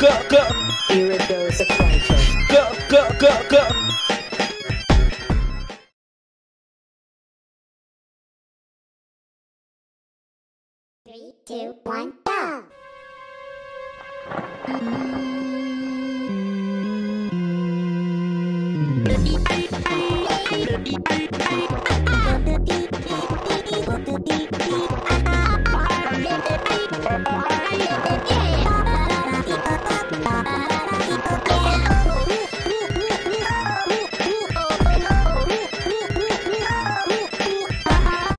go, go. Here it goes, a trifle. Go, go, go, go. Three, two, one, go! Mm -hmm.